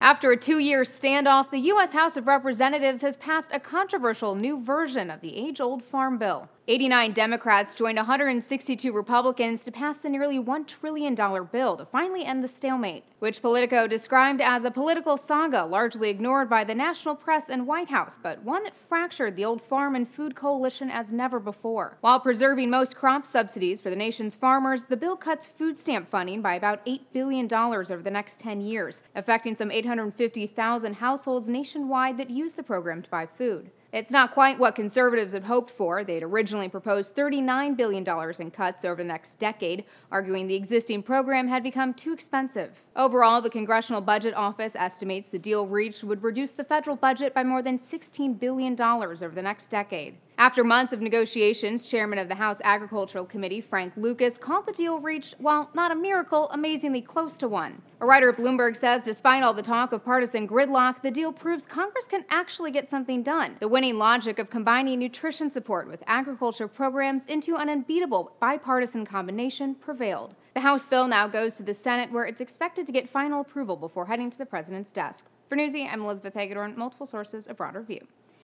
After a two year standoff, the U.S. House of Representatives has passed a controversial new version of the age old Farm Bill. 89 Democrats joined 162 Republicans to pass the nearly $1 trillion bill to finally end the stalemate, which Politico described as a political saga largely ignored by the national press and White House, but one that fractured the old farm and food coalition as never before. While preserving most crop subsidies for the nation's farmers, the bill cuts food stamp funding by about $8 billion over the next 10 years, affecting some 850,000 households nationwide that use the program to buy food. It's not quite what conservatives had hoped for. They'd originally proposed $39 billion in cuts over the next decade, arguing the existing program had become too expensive. Overall, the Congressional Budget Office estimates the deal reached would reduce the federal budget by more than $16 billion over the next decade. After months of negotiations, Chairman of the House Agricultural Committee Frank Lucas called the deal reached, while not a miracle, amazingly close to one. A writer at Bloomberg says despite all the talk of partisan gridlock, the deal proves Congress can actually get something done. The winning logic of combining nutrition support with agriculture programs into an unbeatable bipartisan combination prevailed. The House bill now goes to the Senate, where it's expected to get final approval before heading to the president's desk. For Newsy, I'm Elizabeth Hagedorn, multiple sources, a broader view.